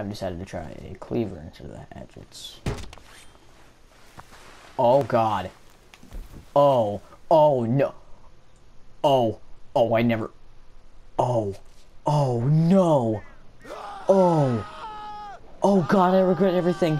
I've decided to try a cleaver instead of the hatchets. Oh god. Oh. Oh no. Oh. Oh, I never. Oh. Oh no. Oh. Oh god, I regret everything.